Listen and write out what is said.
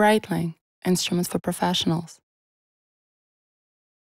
Breitling, instruments for professionals.